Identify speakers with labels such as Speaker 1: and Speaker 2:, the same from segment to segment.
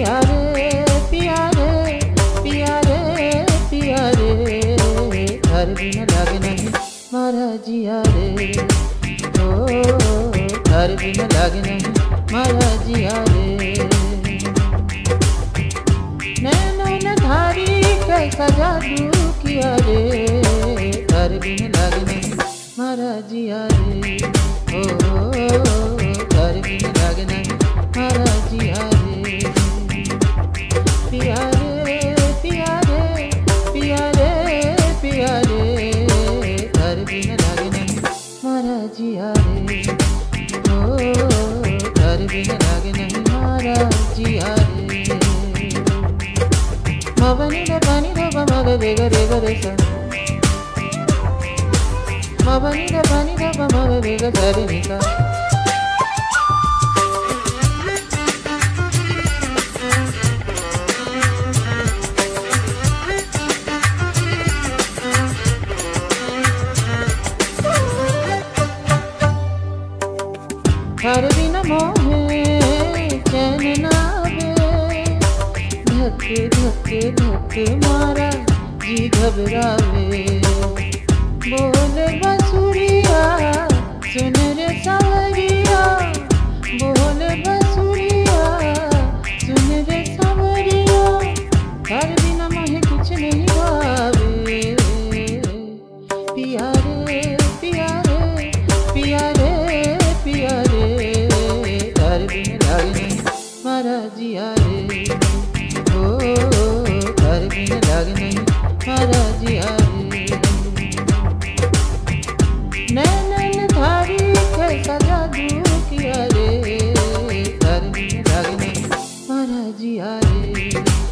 Speaker 1: पिया रे पिया रे। पिया रे रे घर बिन लग रे। ओ घर धारी, कैसा जादू किया रे। जिया रे ओ घर बिन लागे नहीं मारा जिया रे मबनी रे पानी रे मग रे ग रे ग रे सा पानी रे मग रे ग रे नि सा हर मोहे चैन नावे धक धक धक मारा जी घबरावे बोल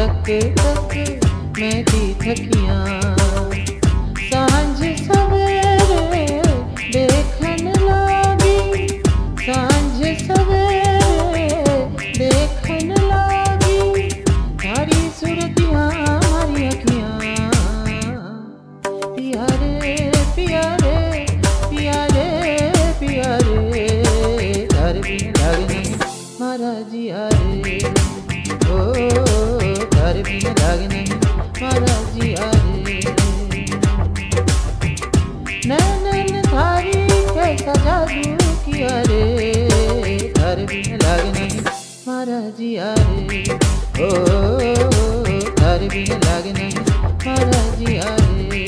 Speaker 1: तक तक मैं थी थकियाँ साँझ सवेरे देखन देखन अखियाँ। जिया घर बिन लागे नहीं मारा जिया रे नैनन धारी कैसा जादू किया रे? घर बिन लागे नहीं मारा जिया रे ओ घर बिन लागे नहीं मारा जिया रे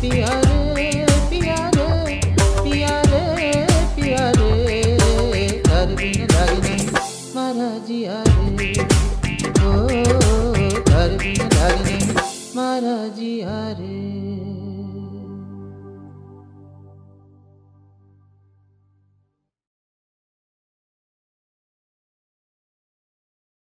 Speaker 1: पिया रे पिया रे पिया रे पिया रे घर बिन लागे नहीं मारा जिया रे ओ घर बिन लागे नहीं मारा जिया रे